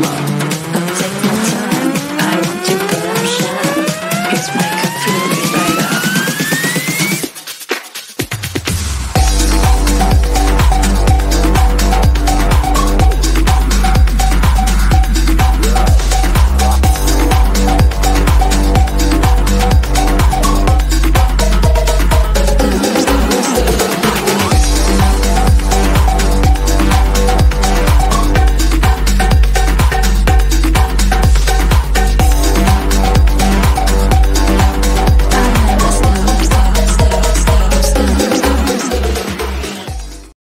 my